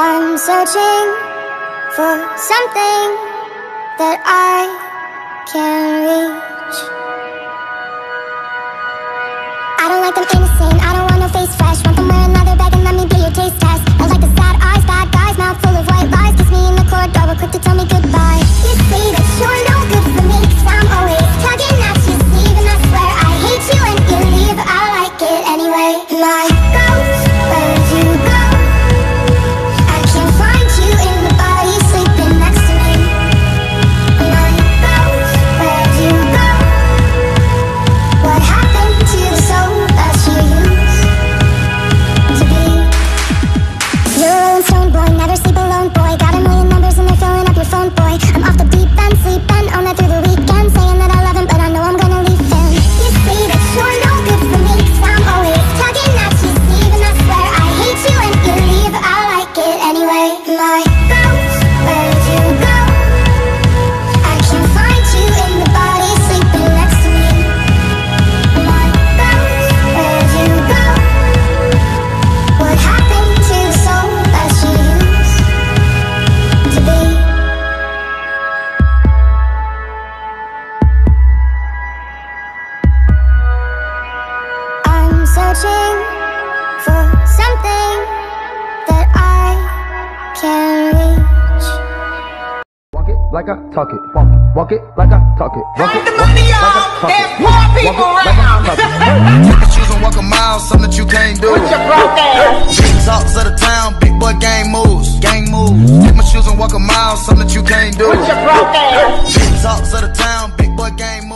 I'm searching for something that I can reach. searching for something that I can reach. Walk it like I talk it. Walk, walk it like I talk it. Walk it, walk it like I talk it. Walk, it, walk it like I talk it. Take a shoes and walk a mile, something that you can't do. What's your Big talks of the town, big boy gang moves, gang moves. Take my shoes and walk a mile, something that you can't do. What's your Big talks of the town, big boy gang moves.